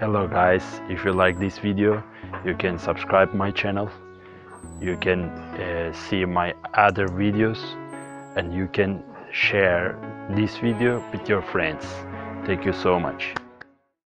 hello guys. If you like this video you can subscribe my channel. You can uh, see my other videos and you can share this video with your friends. Thank you so much.